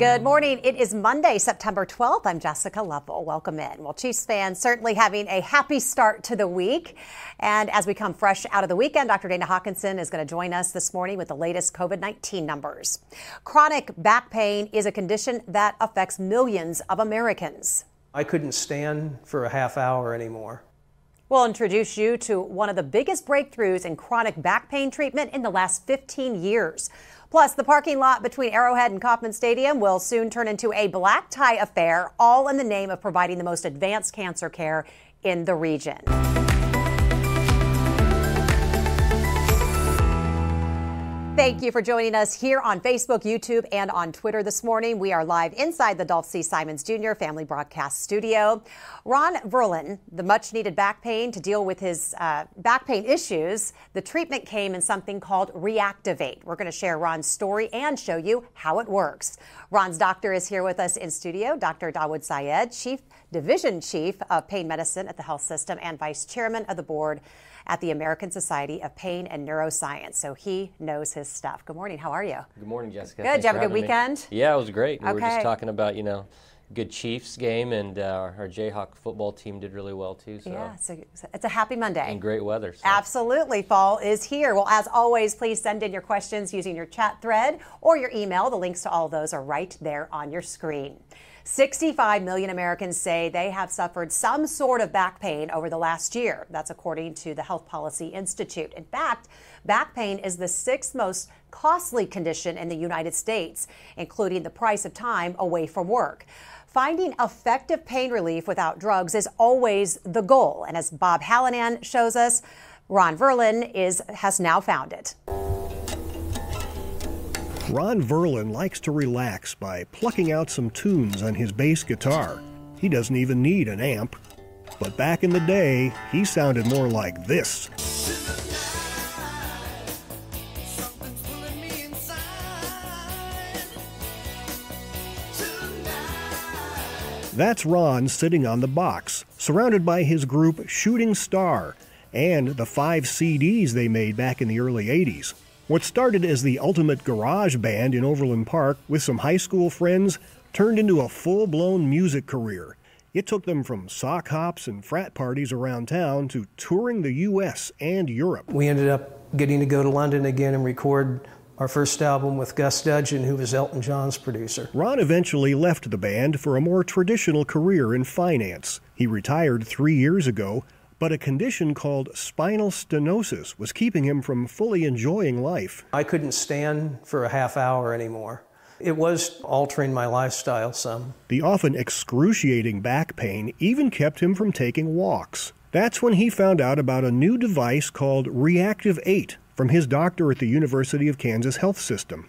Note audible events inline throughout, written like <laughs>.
Good morning. It is Monday, September 12th. I'm Jessica Lovell. Welcome in. Well, Chiefs fans certainly having a happy start to the week. And as we come fresh out of the weekend, Dr. Dana Hawkinson is going to join us this morning with the latest COVID 19 numbers. Chronic back pain is a condition that affects millions of Americans. I couldn't stand for a half hour anymore. We'll introduce you to one of the biggest breakthroughs in chronic back pain treatment in the last 15 years. Plus, the parking lot between Arrowhead and Kauffman Stadium will soon turn into a black tie affair, all in the name of providing the most advanced cancer care in the region. Thank you for joining us here on Facebook, YouTube, and on Twitter this morning. We are live inside the Dolph C. Simons Jr. Family Broadcast Studio. Ron Verlin, the much needed back pain to deal with his uh, back pain issues, the treatment came in something called ReActiv8. We're going to share Ron's story and show you how it works. Ron's doctor is here with us in studio, Dr. Dawood Sayed, Chief Division Chief of Pain Medicine at the Health System and Vice Chairman of the Board at the American Society of Pain and Neuroscience. So he knows his stuff. Good morning. How are you? Good morning, Jessica. Good. Thanks Did you have a good weekend? Me. Yeah, it was great. Okay. We were just talking about, you know, good Chiefs game, and uh, our Jayhawk football team did really well too. So. Yeah, so it's a happy Monday. And great weather. So. Absolutely, fall is here. Well, as always, please send in your questions using your chat thread or your email. The links to all of those are right there on your screen. 65 million Americans say they have suffered some sort of back pain over the last year. That's according to the Health Policy Institute. In fact, back pain is the sixth most costly condition in the United States, including the price of time away from work. Finding effective pain relief without drugs is always the goal. And as Bob Hallinan shows us, Ron Verlin is, has now found it. Ron Verlin likes to relax by plucking out some tunes on his bass guitar. He doesn't even need an amp. But back in the day, he sounded more like this. That's Ron sitting on the box, surrounded by his group Shooting Star and the five CDs they made back in the early 80s. What started as the ultimate garage band in Overland Park with some high school friends turned into a full blown music career. It took them from sock hops and frat parties around town to touring the U.S. and Europe. We ended up getting to go to London again and record our first album with Gus Dudgeon, who was Elton John's producer. Ron eventually left the band for a more traditional career in finance. He retired three years ago but a condition called spinal stenosis was keeping him from fully enjoying life. I couldn't stand for a half hour anymore. It was altering my lifestyle some. The often excruciating back pain even kept him from taking walks. That's when he found out about a new device called ReActiv8 from his doctor at the University of Kansas Health System.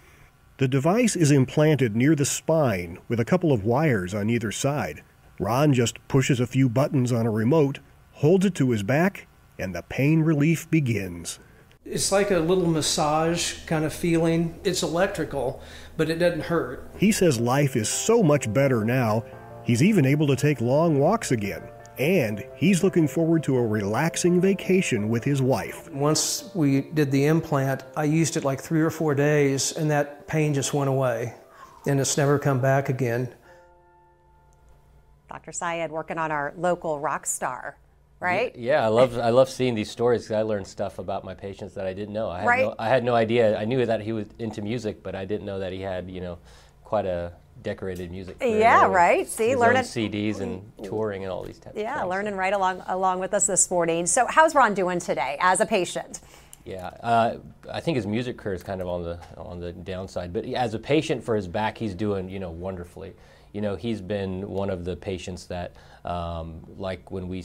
The device is implanted near the spine with a couple of wires on either side. Ron just pushes a few buttons on a remote holds it to his back, and the pain relief begins. It's like a little massage kind of feeling. It's electrical, but it doesn't hurt. He says life is so much better now, he's even able to take long walks again. And he's looking forward to a relaxing vacation with his wife. Once we did the implant, I used it like three or four days, and that pain just went away. And it's never come back again. Dr. Sayed working on our local rock star right? Yeah, I love I love seeing these stories because I learned stuff about my patients that I didn't know. I had right. no I had no idea. I knew that he was into music, but I didn't know that he had you know quite a decorated music. Yeah, right. See, learning CDs and touring and all these types. Yeah, of learning right along along with us this morning. So, how's Ron doing today as a patient? Yeah, uh, I think his music career is kind of on the on the downside, but as a patient for his back, he's doing you know wonderfully. You know, he's been one of the patients that, um, like when we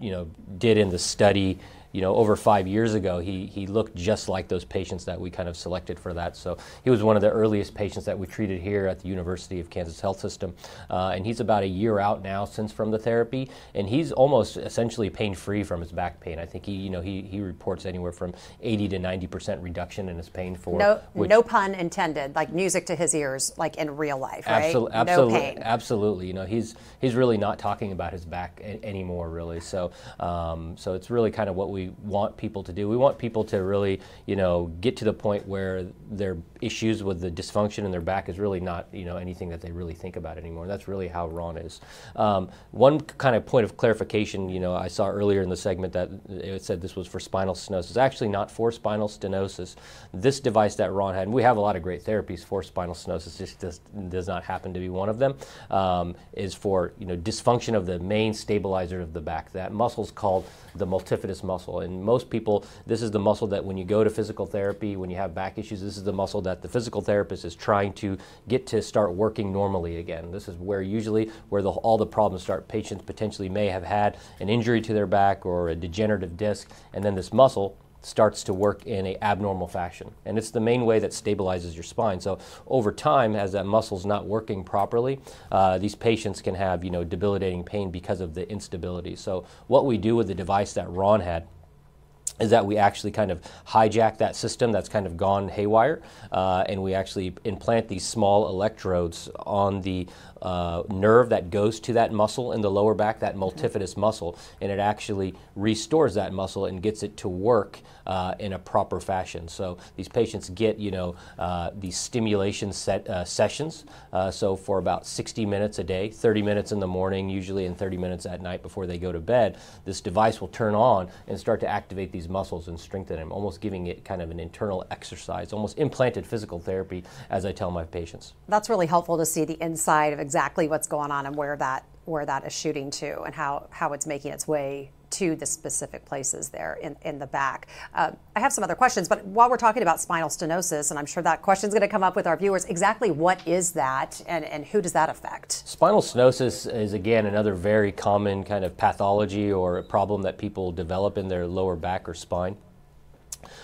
you know, did in the study you know, over five years ago, he, he looked just like those patients that we kind of selected for that. So he was one of the earliest patients that we treated here at the University of Kansas Health System. Uh, and he's about a year out now since from the therapy, and he's almost essentially pain-free from his back pain. I think he, you know, he, he reports anywhere from 80 to 90 percent reduction in his pain for no no pun intended, like music to his ears, like in real life, right? Absolutely, absolutely, no pain. absolutely. You know, he's he's really not talking about his back a- anymore, really. So um, so it's really kind of what we we want people to do. We want people to really, you know, get to the point where their issues with the dysfunction in their back is really not, you know, anything that they really think about anymore. That's really how Ron is. Um, one kind of point of clarification, you know, I saw earlier in the segment that it said this was for spinal stenosis. Actually not for spinal stenosis. This device that Ron had, and we have a lot of great therapies for spinal stenosis, just does, does not happen to be one of them, um, is for, you know, dysfunction of the main stabilizer of the back. That muscle is called the multifidus muscle. And most people, this is the muscle that when you go to physical therapy, when you have back issues, this is the muscle that the physical therapist is trying to get to start working normally again. This is where usually where the, all the problems start. Patients potentially may have had an injury to their back or a degenerative disc, and then this muscle starts to work in a abnormal fashion. And it's the main way that stabilizes your spine. So over time, as that muscle's not working properly, uh, these patients can have, you know, debilitating pain because of the instability. So what we do with the device that Ron had is that we actually kind of hijack that system that's kind of gone haywire, uh, and we actually implant these small electrodes on the uh, nerve that goes to that muscle in the lower back, that multifidus muscle, and it actually restores that muscle and gets it to work uh, in a proper fashion. So these patients get, you know, uh, these stimulation set, uh, sessions. Uh, so for about 60 minutes a day, 30 minutes in the morning, usually, and 30 minutes at night before they go to bed, this device will turn on and start to activate these muscles and strengthen them, almost giving it kind of an internal exercise, almost implanted physical therapy, as I tell my patients. That's really helpful to see the inside of exactly what's going on and where that where that is shooting to and how, how it's making its way to the specific places there in, in the back. Uh, I have some other questions, but while we're talking about spinal stenosis, and I'm sure that question is going to come up with our viewers, exactly what is that and, and who does that affect? Spinal stenosis is, again, another very common kind of pathology or problem that people develop in their lower back or spine.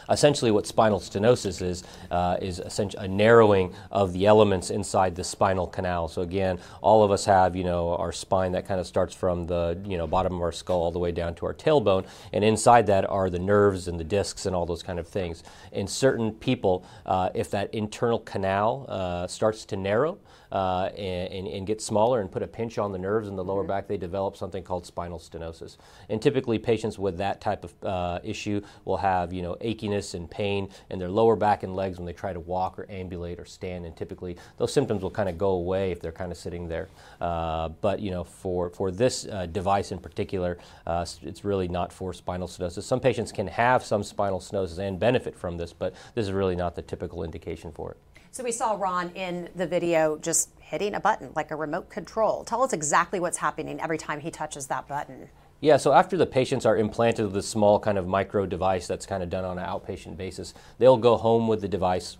Essentially, what spinal stenosis is uh, is a narrowing of the elements inside the spinal canal. So again, all of us have you know our spine that kind of starts from the you know bottom of our skull all the way down to our tailbone, and inside that are the nerves and the discs and all those kind of things. In certain people, uh, if that internal canal uh, starts to narrow, uh, and, and, get smaller and put a pinch on the nerves in the lower mm-hmm. back, they develop something called spinal stenosis. And typically, patients with that type of uh, issue will have, you know, achiness and pain in their lower back and legs when they try to walk or ambulate or stand. And typically, those symptoms will kind of go away if they're kind of sitting there. Uh, but you know, for for this uh, device in particular, uh, it's really not for spinal stenosis. Some patients can have some spinal stenosis and benefit from this, but this is really not the typical indication for it. So we saw Ron in the video just hitting a button like a remote control. Tell us exactly what's happening every time he touches that button. Yeah, so after the patients are implanted with a small kind of micro device that's kind of done on an outpatient basis, they'll go home with the device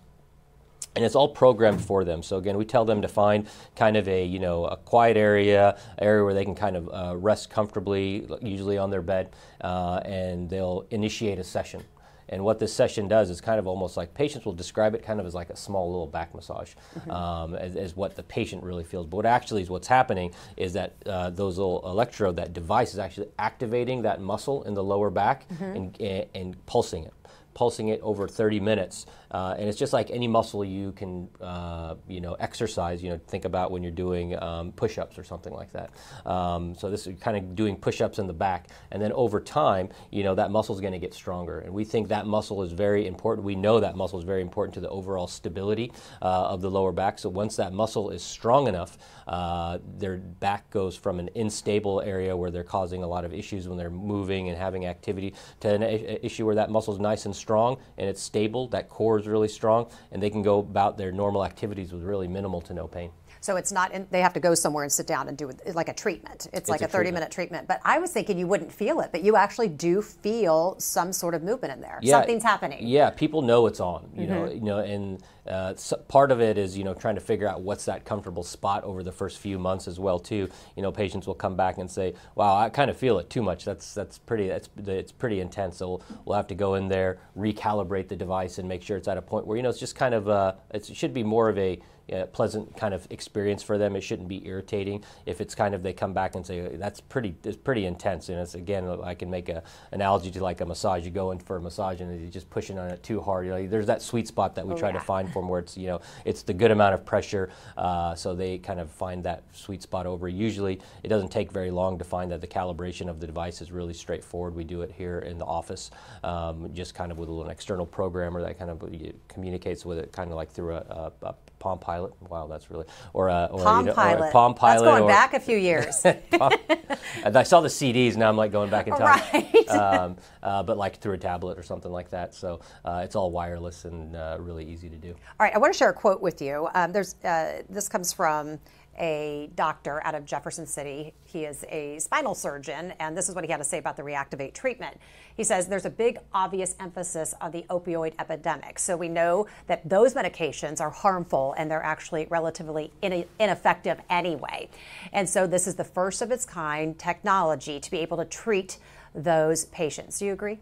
and it's all programmed for them. So again, we tell them to find kind of a you know a quiet area, area where they can kind of uh, rest comfortably, usually on their bed, uh, and they'll initiate a session. And what this session does is kind of almost like patients will describe it kind of as like a small little back massage, mm-hmm. um, as, as, what the patient really feels. But what actually is what's happening is that uh, those little electrode, that device is actually activating that muscle in the lower back mm-hmm. and, and, and pulsing it pulsing it over 30 minutes. Uh, and it's just like any muscle you can, uh, you know, exercise. You know, think about when you're doing um, push-ups or something like that. Um, so this is kind of doing push-ups in the back, and then over time, you know, that muscle is going to get stronger. And we think that muscle is very important. We know that muscle is very important to the overall stability uh, of the lower back. So once that muscle is strong enough, uh, their back goes from an unstable area where they're causing a lot of issues when they're moving and having activity to an issue where that muscle is nice and strong and it's stable. That core is really strong, and they can go about their normal activities with really minimal to no pain. So it's not, in, they have to go somewhere and sit down and do it like a treatment. It's, it's like a, a 30 treatment. minute treatment. But I was thinking you wouldn't feel it, but you actually do feel some sort of movement in there. Yeah, Something's happening. Yeah, people know it's on, you mm-hmm. know, you know, and uh, so part of it is, you know, trying to figure out what's that comfortable spot over the first few months as well, too. You know, patients will come back and say, wow, I kind of feel it too much. That's, that's pretty, that's, it's pretty intense. So we'll, we'll have to go in there, recalibrate the device and make sure it's at a point where, you know, it's just kind of, uh, it should be more of a, uh, pleasant kind of experience for them. It shouldn't be irritating. If it's kind of they come back and say that's pretty it's pretty intense, and it's again I can make a analogy to like a massage. You go in for a massage and you're just pushing on it too hard. You know, there's that sweet spot that we Oh, try yeah. to find for them where it's you know it's the good amount of pressure, uh, so they kind of find that sweet spot over. Usually, it doesn't take very long to find that the calibration of the device is really straightforward. We do it here in the office, um, just kind of with a little external programmer that kind of communicates with it, kind of like through a, a, a Palm Pilot. Wow, that's really or a or, Palm you know, or Pilot. Palm Pilot. That's going or- back a few years. <laughs> I saw the CDs. Now I'm like going back in time. Right. <laughs> Um, uh, but like through a tablet or something like that. So uh, it's all wireless and uh, really easy to do. All right, I want to share a quote with you. Um, there's uh, this comes from a doctor out of Jefferson City. He is a spinal surgeon, and this is what he had to say about the ReActiv8 treatment. He says there's a big obvious emphasis on the opioid epidemic. So we know that those medications are harmful and they're actually relatively in- ineffective anyway. And so this is the first of its kind technology to be able to treat those patients. Do you agree?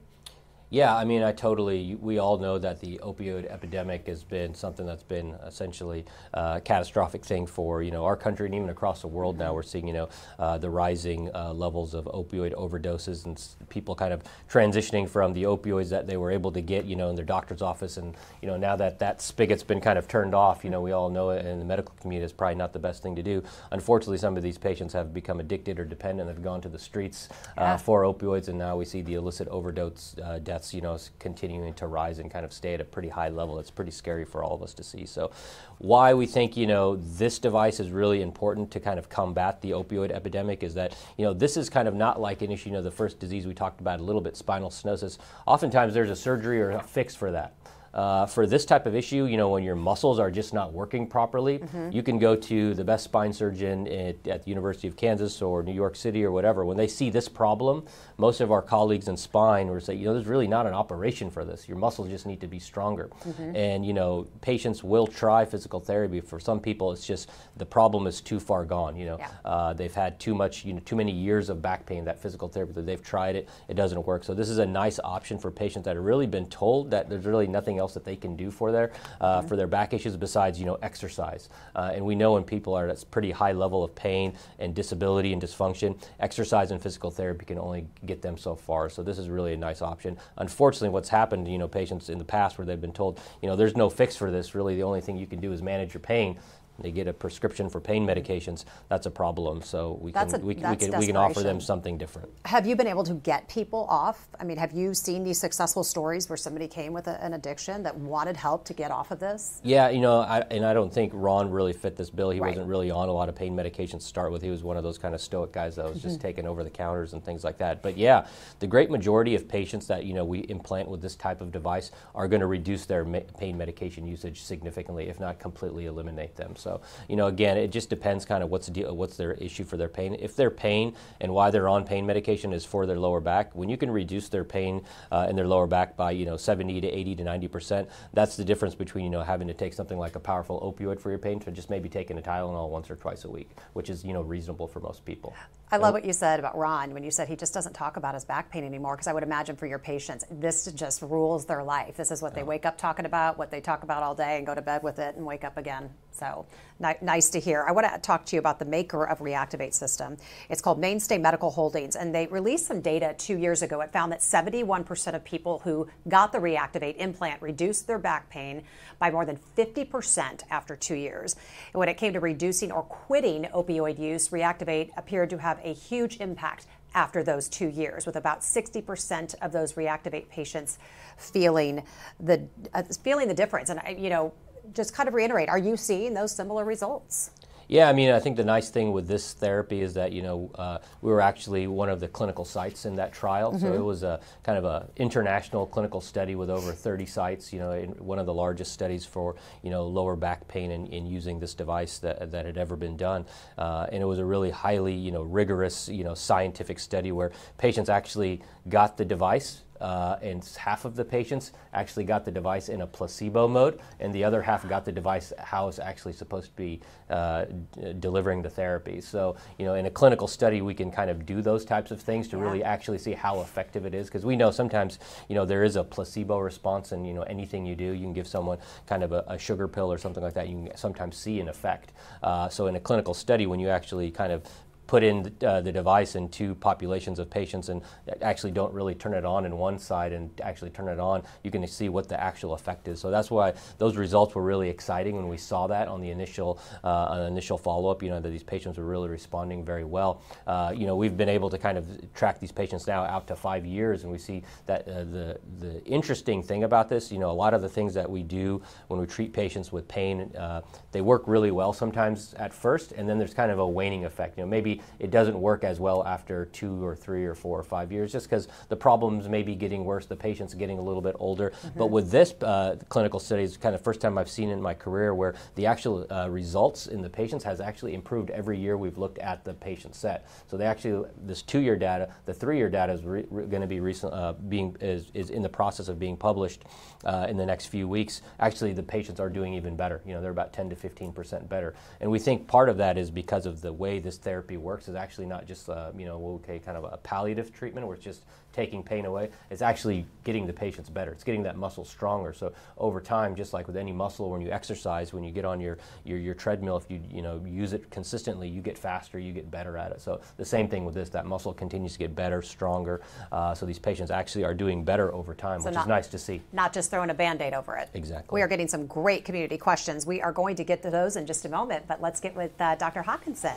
Yeah, I mean, I totally. We all know that the opioid epidemic has been something that's been essentially uh, a catastrophic thing for you know our country and even across the world. Now we're seeing you know uh, the rising uh, levels of opioid overdoses and s- people kind of transitioning from the opioids that they were able to get you know in their doctor's office and you know now that that spigot's been kind of turned off. You know, we all know it in the medical community is probably not the best thing to do. Unfortunately, some of these patients have become addicted or dependent. They've gone to the streets uh, for opioids, and now we see the illicit overdose uh, deaths, you know, continuing to rise and kind of stay at a pretty high level. It's pretty scary for all of us to see. So, why we think you know this device is really important to kind of combat the opioid epidemic is that you know this is kind of not like an issue. You know, the first disease we talked about a little bit, spinal stenosis. Oftentimes, there's a surgery or a fix for that. Uh, for this type of issue, you know, when your muscles are just not working properly, you can go to the best spine surgeon at, at the University of Kansas or New York City or whatever. When they see this problem, most of our colleagues in spine will say, you know, there's really not an operation for this. Your muscles just need to be stronger. And, you know, patients will try physical therapy. For some people, it's just the problem is too far gone. You know, Yeah. uh, they've had too much, you know, too many years of back pain. That physical therapy that they've tried it, it doesn't work. So this is a nice option for patients that have really been told that there's really nothing else that they can do for their uh, for their back issues besides you know exercise. Uh, and we know when people are at a pretty high level of pain and disability and dysfunction, exercise and physical therapy can only get them so far. So this is really a nice option. Unfortunately, what's happened, you know, patients in the past where they've been told, you know, there's no fix for this. Really, the only thing you can do is manage your pain. They get a prescription for pain medications. That's a problem. So we That's can a- we, can- we can we can offer them something different. Have you been able to get people off? I mean, have you seen these successful stories where somebody came with a, an addiction that wanted help to get off of this? Yeah, you know, I, and I don't think Ron really fit this bill. He Right. wasn't really on a lot of pain medications to start with. He was one of those kind of stoic guys that was just Mm-hmm. taking over the counters and things like that. But yeah, the great majority of patients that you know we implant with this type of device are going to reduce their me- pain medication usage significantly, if not completely eliminate them. So you know, again, it just depends kind of what's the deal, what's their issue for their pain. If their pain and why they're on pain medication is for their lower back, when you can reduce their pain uh, in their lower back by you know 70 to 80 to 90 percent, that's the difference between you know having to take something like a powerful opioid for your pain to just maybe taking a Tylenol once or twice a week, which is you know reasonable for most people. I love what you said about Ron when you said he just doesn't talk about his back pain anymore. Because I would imagine for your patients, this just rules their life. This is what they wake up talking about, what they talk about all day, and go to bed with it and wake up again. So ni- nice to hear. I want to talk to you about the maker of ReActiv8 System. It's called Mainstay Medical Holdings, and they released some data two years ago. It found that 71% of people who got the ReActiv8 implant reduced their back pain by more than 50% after two years. And when it came to reducing or quitting opioid use, ReActiv8 appeared to have a huge impact after those two years, with about 60% of those ReActiv8 patients feeling the uh, feeling the difference. And you know, just kind of reiterate: Are you seeing those similar results? Yeah, I mean, I think the nice thing with this therapy is that you know uh, we were actually one of the clinical sites in that trial, so it was a kind of a international clinical study with over 30 sites. You know, in one of the largest studies for you know lower back pain in, in using this device that, that had ever been done, uh, and it was a really highly you know rigorous you know scientific study where patients actually got the device uh, and half of the patients actually got the device in a placebo mode, and the other half got the device how it's actually supposed to be uh, d- delivering the therapy. So, you know, in a clinical study, we can kind of do those types of things to yeah. really actually see how effective it is, because we know sometimes, you know, there is a placebo response, and you know, anything you do, you can give someone kind of a, a sugar pill or something like that, you can sometimes see an effect. Uh, so, in a clinical study, when you actually kind of put in uh, the device in two populations of patients and actually don't really turn it on in one side and actually turn it on, you can see what the actual effect is. So that's why those results were really exciting when we saw that on the initial uh, initial follow-up. You know that these patients were really responding very well. Uh, you know we've been able to kind of track these patients now out to five years, and we see that uh, the the interesting thing about this, you know, a lot of the things that we do when we treat patients with pain, uh, they work really well sometimes at first, and then there's kind of a waning effect. You know, maybe it doesn't work as well after two or three or four or five years, just because the problems may be getting worse, the patient's getting a little bit older. Mm-hmm. But with this uh, clinical study, it's kind of first time I've seen in my career where the actual uh, results in the patients has actually improved every year we've looked at the patient set. So they actually this two-year data, the three-year data is re- re- going to be recent, uh, being is, is in the process of being published uh, in the next few weeks. Actually, the patients are doing even better. You know, they're about 10 to 15 percent better, and we think part of that is because of the way this therapy works is actually not just uh, you know okay kind of a palliative treatment where it's just taking pain away. It's actually getting the patients better. It's getting that muscle stronger. So over time, just like with any muscle, when you exercise, when you get on your, your, your treadmill, if you you know use it consistently, you get faster, you get better at it. So the same thing with this, that muscle continues to get better, stronger. Uh, so these patients actually are doing better over time, so which not, is nice to see. Not just throwing a band-aid over it. Exactly. We are getting some great community questions. We are going to get to those in just a moment, but let's get with uh, Dr. Hawkinson.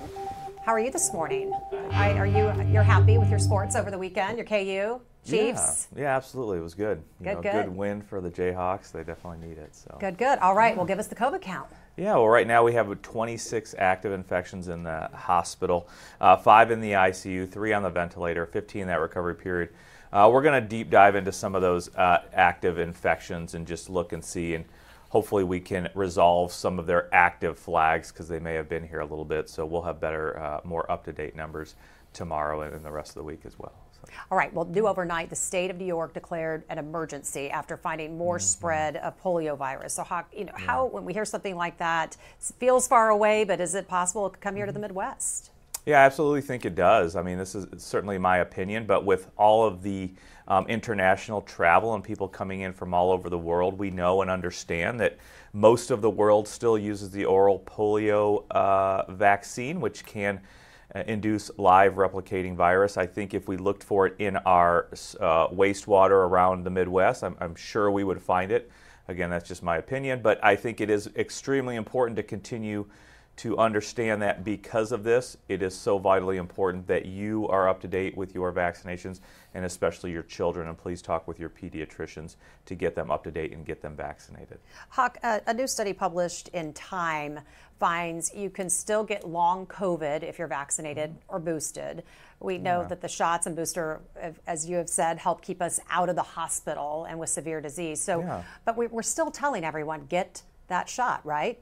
How are you this morning? are you you're happy with your sports over the weekend? Your KU? Chiefs? Yeah, yeah, absolutely. It was good. You good, know, good. Good win for the Jayhawks. They definitely need it. So. Good, good. All right. Yeah. Well, give us the COVID count. Yeah, well, right now we have 26 active infections in the hospital, uh, five in the ICU, three on the ventilator, 15 in that recovery period. Uh, we're going to deep dive into some of those uh, active infections and just look and see, and hopefully we can resolve some of their active flags because they may have been here a little bit. So we'll have better, uh, more up to date numbers tomorrow and the rest of the week as well. All right. Well, new overnight, the state of New York declared an emergency after finding more mm-hmm. spread of polio virus. So, how, you know, yeah. how when we hear something like that, feels far away, but is it possible it could come here to the mm-hmm. Midwest? Yeah, I absolutely think it does. I mean, this is certainly my opinion, but with all of the um, international travel and people coming in from all over the world, we know and understand that most of the world still uses the oral polio uh, vaccine, which can induce live replicating virus. I think if we looked for it in our uh, wastewater around the Midwest, I'm, I'm, sure we would find it. Again, that's just my opinion, but I think it is extremely important to continue to understand that because of this, it is so vitally important that you are up to date with your vaccinations and especially your children. And please talk with your pediatricians to get them up to date and get them vaccinated. Hawk, uh, a new study published in Time finds you can still get long COVID if you're vaccinated mm-hmm. or boosted. We know yeah. that the shots and booster, as you have said, help keep us out of the hospital and with severe disease. So, yeah. but we, we're still telling everyone get that shot, right?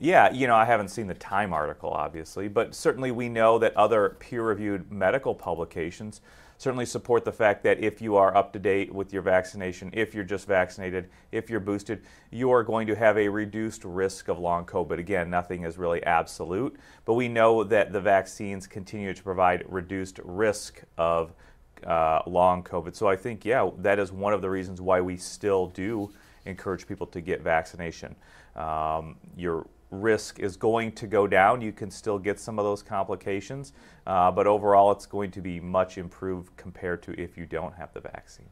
Yeah, you know, I haven't seen the Time article, obviously, but certainly we know that other peer reviewed medical publications certainly support the fact that if you are up to date with your vaccination, if you're just vaccinated, if you're boosted, you are going to have a reduced risk of long COVID. Again, nothing is really absolute, but we know that the vaccines continue to provide reduced risk of uh, long COVID. So I think, yeah, that is one of the reasons why we still do encourage people to get vaccination. Um, your risk is going to go down. You can still get some of those complications, uh, but overall, it's going to be much improved compared to if you don't have the vaccine.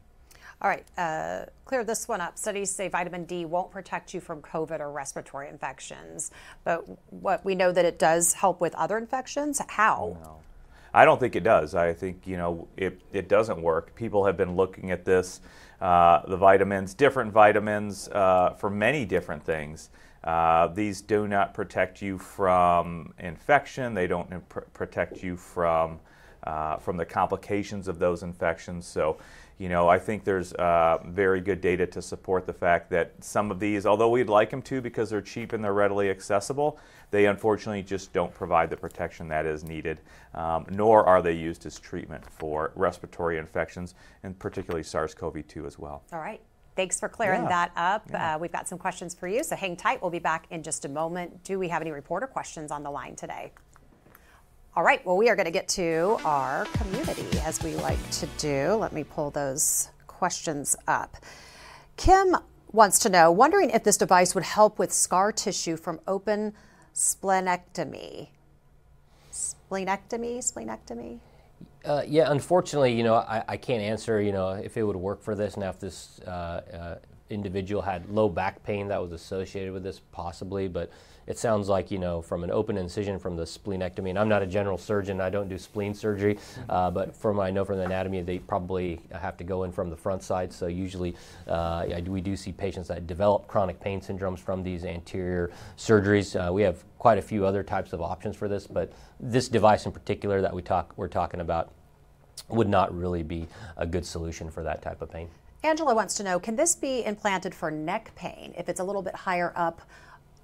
All right, uh, clear this one up. Studies say vitamin D won't protect you from COVID or respiratory infections, but what we know that it does help with other infections. How? No. I don't think it does. I think you know it, it doesn't work. People have been looking at this, uh, the vitamins, different vitamins uh, for many different things. Uh, these do not protect you from infection. They don't pr- protect you from uh, from the complications of those infections. So, you know, I think there's uh, very good data to support the fact that some of these, although we'd like them to because they're cheap and they're readily accessible, they unfortunately just don't provide the protection that is needed, um, nor are they used as treatment for respiratory infections, and particularly SARS CoV 2 as well. All right. Thanks for clearing Yeah. that up. Yeah. Uh, we've got some questions for you, so hang tight. We'll be back in just a moment. Do we have any reporter questions on the line today? All right, well, we are going to get to our community as we like to do. Let me pull those questions up. Kim wants to know wondering if this device would help with scar tissue from open splenectomy. Splenectomy? Splenectomy? Uh, yeah, unfortunately, you know, I, I can't answer, you know, if it would work for this. Now, if this uh, uh, individual had low back pain that was associated with this, possibly, but it sounds like, you know, from an open incision from the splenectomy, and I'm not a general surgeon, I don't do spleen surgery, uh, but from what I know from the anatomy, they probably have to go in from the front side. So usually uh, yeah, we do see patients that develop chronic pain syndromes from these anterior surgeries. Uh, we have quite a few other types of options for this, but this device in particular that we talk, we're talking about would not really be a good solution for that type of pain. Angela wants to know can this be implanted for neck pain if it's a little bit higher up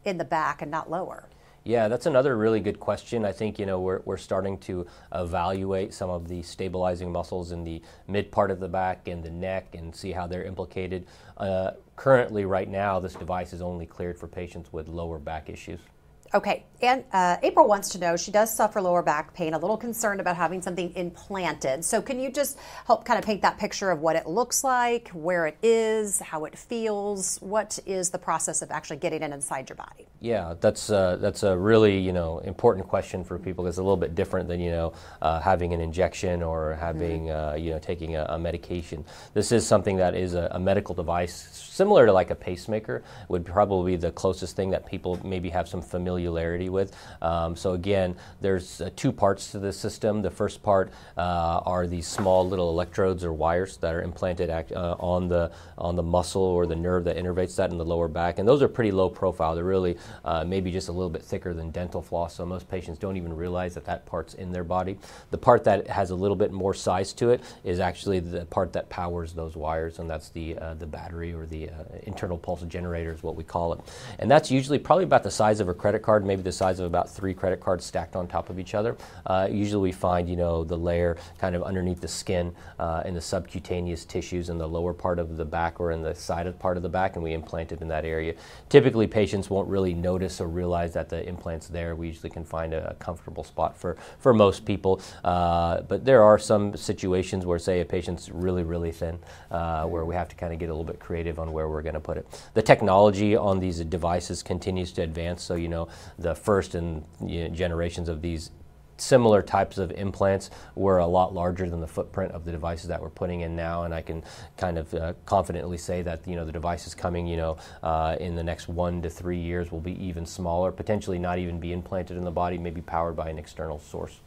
in the back and not lower? Yeah, that's another really good question. I think you know we're, we're starting to evaluate some of the stabilizing muscles in the mid part of the back and the neck and see how they're implicated. Uh, currently, right now, this device is only cleared for patients with lower back issues. Okay, and uh, April wants to know she does suffer lower back pain, a little concerned about having something implanted. So, can you just help kind of paint that picture of what it looks like, where it is, how it feels? What is the process of actually getting it inside your body? Yeah, that's uh, that's a really you know important question for people. It's a little bit different than you know uh, having an injection or having uh, you know taking a, a medication. This is something that is a, a medical device similar to like a pacemaker. Would probably be the closest thing that people maybe have some familiarity with. Um, so again, there's uh, two parts to this system. The first part uh, are these small little electrodes or wires that are implanted act, uh, on the on the muscle or the nerve that innervates that in the lower back, and those are pretty low profile. They're really uh, maybe just a little bit thicker than dental floss, so most patients don't even realize that that part's in their body. The part that has a little bit more size to it is actually the part that powers those wires, and that's the the battery or the internal pulse generator is what we call it. And that's usually probably about the size of a credit card, maybe the size of about three credit cards stacked on top of each other. Uh, usually we find, you know, the layer kind of underneath the skin uh, in the subcutaneous tissues in the lower part of the back or in the side of part of the back, and we implant it in that area. Typically, patients won't really notice or realize that the implant's there. We usually can find a, a comfortable spot for, for most people. Uh, but there are some situations where, say, a patient's really, really thin, uh, where we have to kind of get a little bit creative on where we're going to put it. The technology on these devices continues to advance. So, you know, the first and you know, generations of these similar types of implants were a lot larger than the footprint of the devices that we're putting in now and I can kind of uh, confidently say that you know the devices coming you know uh, in the next one to three years will be even smaller potentially not even be implanted in the body maybe powered by an external source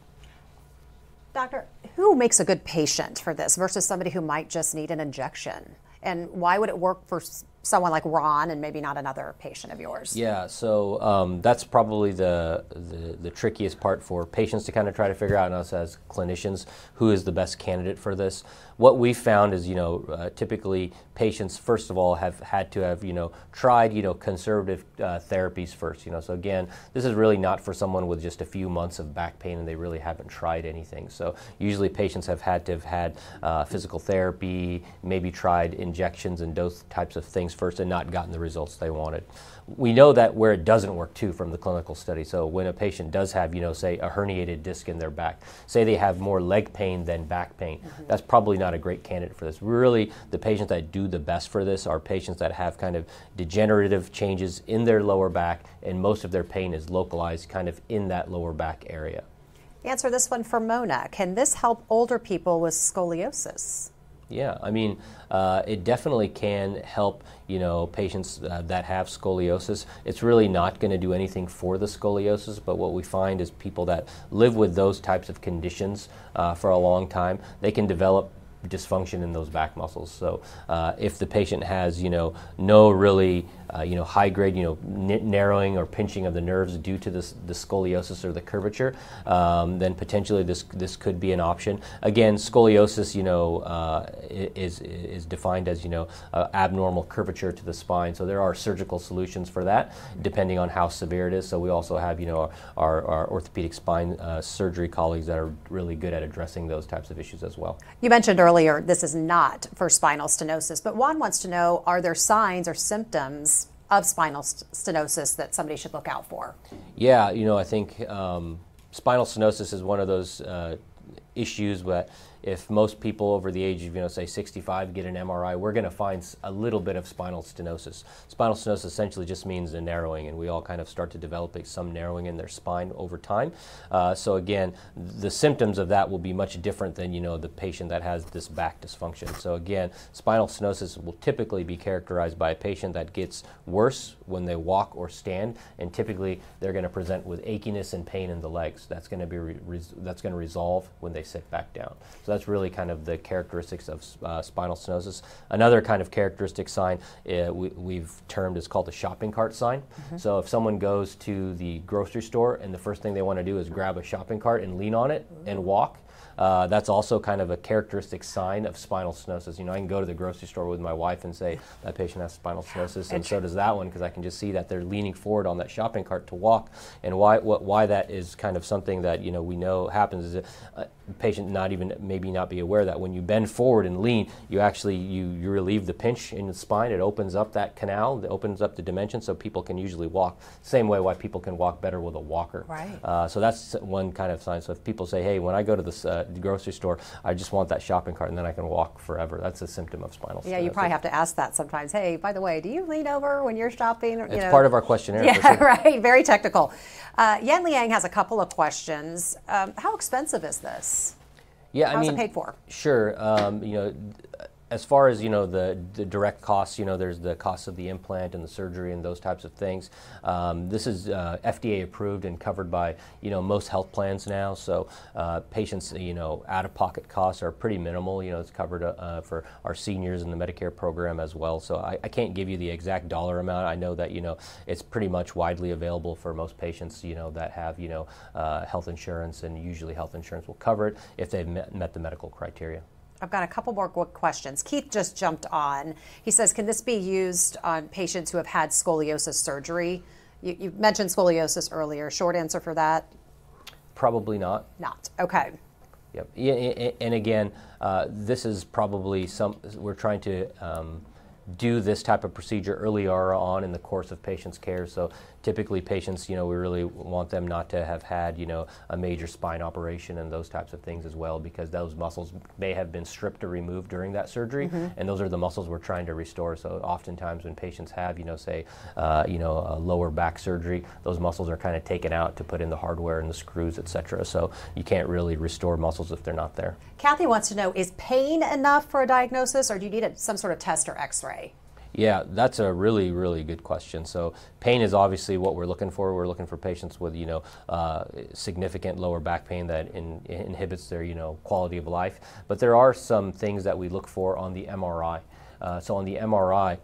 Doctor, who makes a good patient for this versus somebody who might just need an injection? And why would it work for someone like Ron and maybe not another patient of yours? Yeah, so um, that's probably the, the the trickiest part for patients to kind of try to figure out, and us as clinicians, who is the best candidate for this. What we found is, you know, uh, typically patients first of all have had to have, you know, tried, you know, conservative uh, therapies first. You know, so again, this is really not for someone with just a few months of back pain and they really haven't tried anything. So usually patients have had to have had uh, physical therapy, maybe tried injections and those types of things first, and not gotten the results they wanted. We know that where it doesn't work too from the clinical study. So when a patient does have, you know, say a herniated disc in their back, say they have more leg pain than back pain, mm-hmm. that's probably not a great candidate for this. Really, the patients that do the best for this are patients that have kind of degenerative changes in their lower back, and most of their pain is localized kind of in that lower back area. Answer this one for Mona. Can this help older people with scoliosis? Yeah, I mean, uh, it definitely can help, you know, patients uh, that have scoliosis. It's really not going to do anything for the scoliosis, but what we find is people that live with those types of conditions uh, for a long time, they can develop dysfunction in those back muscles. So uh, if the patient has, you know, no really, uh, you know, high grade, you know, narrowing or pinching of the nerves due to this, the scoliosis or the curvature, um, then potentially this this could be an option. Again, scoliosis, you know, uh, is is defined as you know abnormal curvature to the spine. So there are surgical solutions for that, depending on how severe it is. So we also have, you know, our, our orthopedic spine uh, surgery colleagues that are really good at addressing those types of issues as well. You mentioned earlier this is not for spinal stenosis, but Juan wants to know are there signs or symptoms of spinal stenosis that somebody should look out for? Yeah, you know, I think um, spinal stenosis is one of those uh, issues that if most people over the age of, you know, say 65 get an MRI, we're going to find a little bit of spinal stenosis. Spinal stenosis essentially just means a narrowing, and we all kind of start to develop some narrowing in their spine over time. Uh, so again, the symptoms of that will be much different than, you know, the patient that has this back dysfunction. So again, spinal stenosis will typically be characterized by a patient that gets worse when they walk or stand, and typically they're going to present with achiness and pain in the legs. That's going to be that's going to resolve when they sit back down. So that's really kind of the characteristics of uh, spinal stenosis. Another kind of characteristic sign uh, we, have termed is called the shopping cart sign. Mm-hmm. So if someone goes to the grocery store and the first thing they want to do is grab a shopping cart and lean on it and walk, uh, that's also kind of a characteristic sign of spinal stenosis. You know, I can go to the grocery store with my wife and say that patient has spinal stenosis, and so does that one because I can just see that they're leaning forward on that shopping cart to walk. And why what, why that is kind of something that you know we know happens is a patient not even maybe not be aware that when you bend forward and lean, you actually you you relieve the pinch in the spine. It opens up that canal, it opens up the dimension, so people can usually walk. Same way why people can walk better with a walker. Right. Uh, so that's one kind of sign. So if people say, hey, when I go to this uh, the grocery store, I just want that shopping cart and then I can walk forever. That's a symptom of spinal Yeah, you probably have to ask that sometimes. Hey, by the way, do you lean over when you're shopping? It's know? part of our questionnaire. <laughs> Yeah, sure. right. Very technical. Uh, Yan Liang has a couple of questions. Um, how expensive is this? Yeah, How's I mean, it paid for? Sure. Um, you know, as far as you know the, the direct costs, you know there's the cost of the implant and the surgery and those types of things. Um, this is uh, FDA approved and covered by you know most health plans now. So uh, patients you know out-of-pocket costs are pretty minimal. You know it's covered uh, for our seniors in the Medicare program as well. So I, I, can't give you the exact dollar amount. I know that you know it's pretty much widely available for most patients. You know that have you know uh, health insurance and usually health insurance will cover it if they've met, met the medical criteria. I've got a couple more quick questions. Keith just jumped on. He says, Can this be used on patients who have had scoliosis surgery? You, you mentioned scoliosis earlier. Short answer for that? Probably not. Not. Okay. Yep. And again, uh, this is probably some, we're trying to. Um, do this type of procedure earlier on in the course of patient's care. So typically patients, you know, we really want them not to have had, you know, a major spine operation and those types of things as well because those muscles may have been stripped or removed during that surgery mm-hmm. and those are the muscles we're trying to restore. So oftentimes when patients have, you know, say, uh, you know, a lower back surgery, those muscles are kind of taken out to put in the hardware and the screws, et cetera. So you can't really restore muscles if they're not there. Kathy wants to know, is pain enough for a diagnosis or do you need a, some sort of test or x-ray? Yeah, that's a really, really good question. So pain is obviously what we're looking for. We're looking for patients with, you know, uh, significant lower back pain that in, inhibits their, you know, quality of life. But there are some things that we look for on the MRI. Uh, so on the MRI,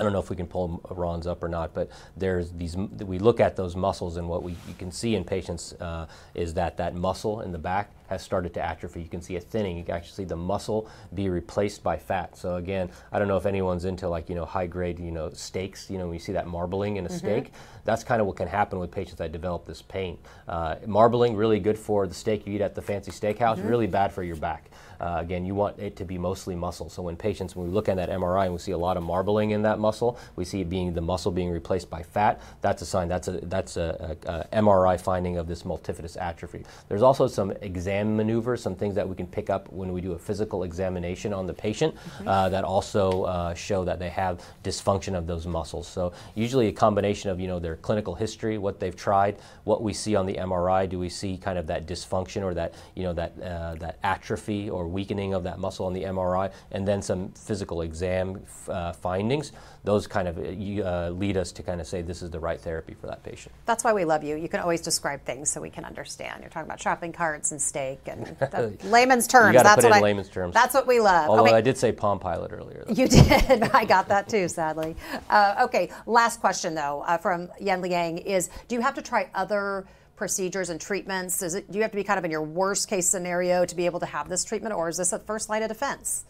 I don't know if we can pull Ron's up or not, but there's these. We look at those muscles, and what we you can see in patients uh, is that that muscle in the back has started to atrophy. You can see a thinning. You can actually see the muscle be replaced by fat. So again, I don't know if anyone's into like you know high grade you know steaks. You know when you see that marbling in a mm-hmm. steak, that's kind of what can happen with patients that develop this pain. Uh, marbling really good for the steak you eat at the fancy steakhouse. Mm-hmm. Really bad for your back. Uh, again, you want it to be mostly muscle. So when patients, when we look at that MRI and we see a lot of marbling in that muscle, we see it being the muscle being replaced by fat. That's a sign. That's a that's a, a, a MRI finding of this multifidus atrophy. There's also some exam exam maneuvers, some things that we can pick up when we do a physical examination on the patient mm-hmm. uh, that also uh, show that they have dysfunction of those muscles. So usually a combination of you know their clinical history, what they've tried, what we see on the MRI. Do we see kind of that dysfunction or that you know that uh, that atrophy or weakening of that muscle on the MRI, and then some physical exam uh, findings. Those kind of uh, lead us to kind of say this is the right therapy for that patient. That's why we love you. You can always describe things so we can understand. You're talking about shopping carts and steak and <laughs> layman's terms. You that's put what in I, layman's terms. That's what we love. Although okay. I did say Palm Pilot earlier. Though. You did. <laughs> I got that too, sadly. Uh, okay. Last question though uh, from Yen Liang is: Do you have to try other procedures and treatments? Is it, do you have to be kind of in your worst case scenario to be able to have this treatment, or is this a first line of defense?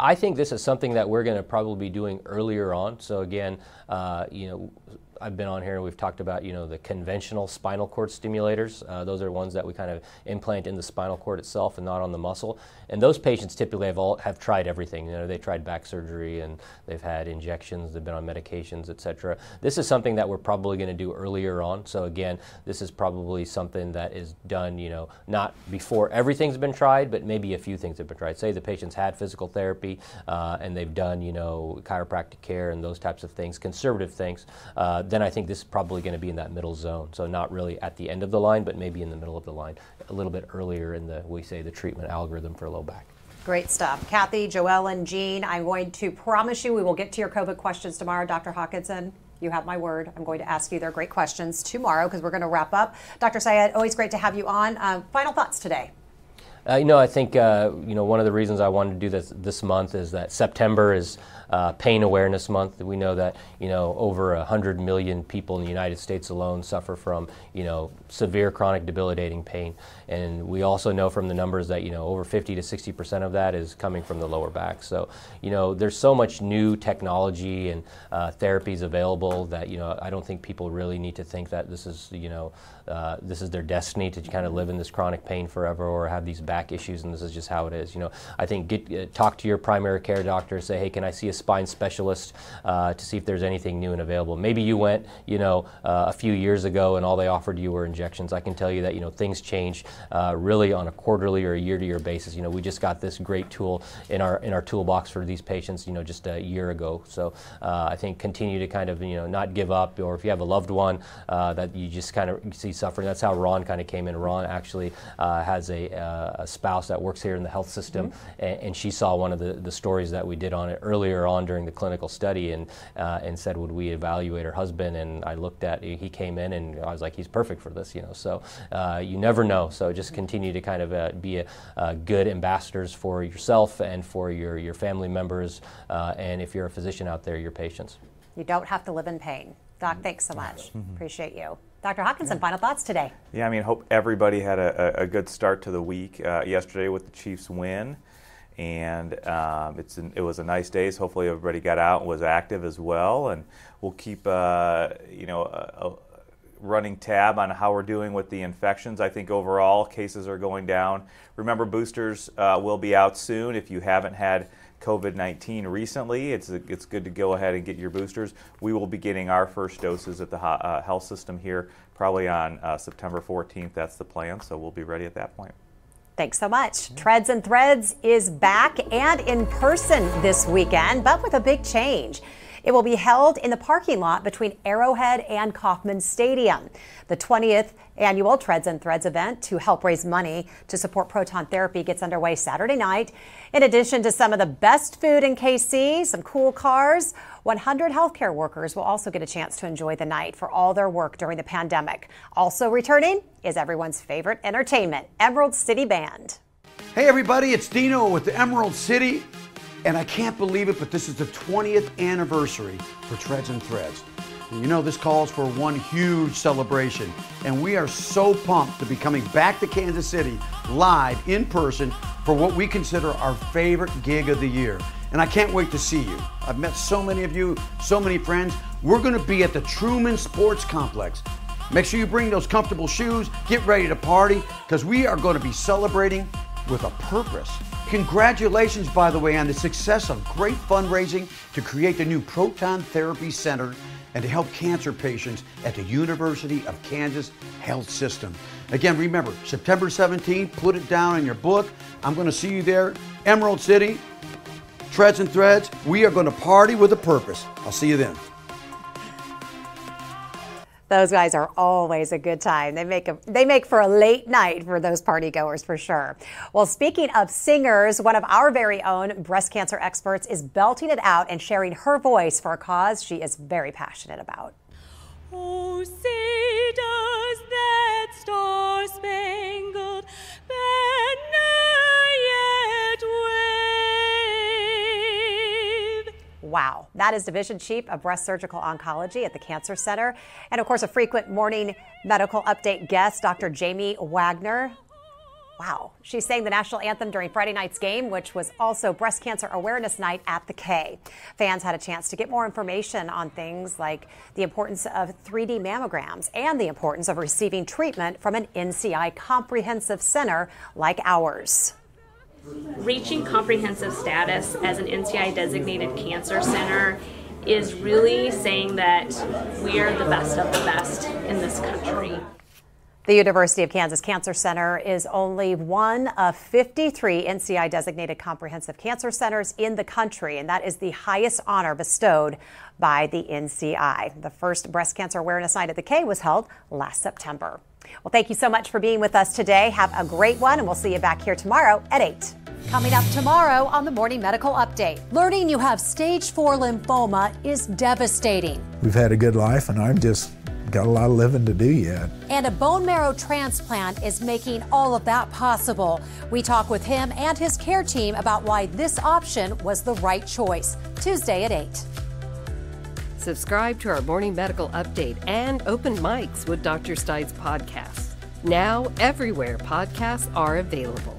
I think this is something that we're going to probably be doing earlier on. So again, uh, you know, I've been on here we've talked about you know the conventional spinal cord stimulators. Uh, those are ones that we kind of implant in the spinal cord itself and not on the muscle. And those patients typically have all have tried everything. You know, they tried back surgery and they've had injections, they've been on medications, etc. This is something that we're probably going to do earlier on. So again, this is probably something that is done. You know, not before everything's been tried, but maybe a few things have been tried. Say the patient's had physical therapy uh, and they've done you know chiropractic care and those types of things, conservative things. Uh, then I think this is probably going to be in that middle zone. So not really at the end of the line, but maybe in the middle of the line, a little bit earlier in the we say the treatment algorithm for low back. Great stuff. Kathy, Joelle, and Jean, I'm going to promise you we will get to your COVID questions tomorrow. Dr. Hawkinson, you have my word. I'm going to ask you their great questions tomorrow because we're going to wrap up. Dr. Sayed, always great to have you on. Uh, final thoughts today. Uh, you know, I think uh, you know one of the reasons I wanted to do this this month is that September is uh, Pain Awareness Month. We know that you know over hundred million people in the United States alone suffer from you know severe chronic debilitating pain, and we also know from the numbers that you know over 50 to 60 percent of that is coming from the lower back. So you know there's so much new technology and uh, therapies available that you know I don't think people really need to think that this is you know uh, this is their destiny to kind of live in this chronic pain forever or have these back issues and this is just how it is. You know I think get uh, talk to your primary care doctor. Say hey can I see a spine specialist uh, to see if there's anything new and available. Maybe you went, you know, uh, a few years ago and all they offered you were injections. I can tell you that, you know, things change uh, really on a quarterly or a year-to-year basis. You know, we just got this great tool in our in our toolbox for these patients, you know, just a year ago. So I think continue to kind of, you know, not give up, or if you have a loved one that you just kind of see suffering. That's how Ron kind of came in. Ron actually uh, has a, a, spouse that works here in the health system, mm-hmm. and, and, she saw one of the, the stories that we did on it earlier on during the clinical study and, uh, and said, would we evaluate her husband? And I looked at, he came in and I was like, he's perfect for this, you know. So uh, you never know. So just continue to kind of uh, be a, good ambassadors for yourself and for your, your family members. Uh, and if you're a physician out there, your patients. You don't have to live in pain. Doc, thanks so much. Mm-hmm. Appreciate you. Dr. Hawkinson, yeah. final thoughts today. Yeah, I mean, hope everybody had a, a good start to the week uh, yesterday with the Chiefs win and um, it's an, it was a nice day. So hopefully everybody got out and was active as well, and we'll keep uh, you know a, a running tab on how we're doing with the infections. I think overall cases are going down. Remember, boosters uh, will be out soon. If you haven't had COVID-19 recently, it's it's good to go ahead and get your boosters. We will be getting our first doses at the uh, health system here probably on uh, September 14th. That's the plan, so we'll be ready at that point. Thanks so much. Treads and Threads is back and in person this weekend, but with a big change. It will be held in the parking lot between Arrowhead and Kauffman Stadium. The 20th annual Treads and Threads event to help raise money to support proton therapy gets underway Saturday night. In addition to some of the best food in KC, some cool cars, 100 healthcare workers will also get a chance to enjoy the night for all their work during the pandemic. Also returning is everyone's favorite entertainment, Emerald City Band. Hey everybody, it's Dino with the Emerald City. And I can't believe it, but this is the 20th anniversary for Treads and Threads. And you know, this calls for one huge celebration. And we are so pumped to be coming back to Kansas City live in person for what we consider our favorite gig of the year. And I can't wait to see you. I've met so many of you, so many friends. We're going to be at the Truman Sports Complex. Make sure you bring those comfortable shoes, get ready to party, because we are going to be celebrating with a purpose. Congratulations, by the way, on the success of great fundraising to create the new Proton Therapy Center and to help cancer patients at the University of Kansas Health System. Again, remember, September 17th, put it down in your book. I'm going to see you there. Emerald City, Treads and Threads. We are going to party with a purpose. I'll see you then. Those guys are always a good time. They make a, they make for a late night for those party goers for sure. Well, speaking of singers, one of our very own breast cancer experts is belting it out and sharing her voice for a cause she is very passionate about. Oh, say does that star-spangled Wow. That is Division Chief of Breast Surgical Oncology at the Cancer Center. And of course, a frequent morning medical update guest, Dr. Jamie Wagner. Wow. She sang the national anthem during Friday night's game, which was also Breast Cancer Awareness Night at the K. Fans had a chance to get more information on things like the importance of 3D mammograms and the importance of receiving treatment from an NCI comprehensive center like ours. Reaching comprehensive status as an NCI designated cancer center is really saying that we are the best of the best in this country. The University of Kansas Cancer Center is only one of 53 NCI designated comprehensive cancer centers in the country, and that is the highest honor bestowed by the NCI. The first Breast Cancer Awareness Night at the K was held last September. Well, thank you so much for being with us today. Have a great one, and we'll see you back here tomorrow at 8. Coming up tomorrow on the Morning Medical Update, learning you have stage 4 lymphoma is devastating. We've had a good life, and I'm just got a lot of living to do yet. And a bone marrow transplant is making all of that possible. We talk with him and his care team about why this option was the right choice. Tuesday at 8. Subscribe to our morning medical update and open mics with Dr. Stites podcasts. Now, everywhere podcasts are available.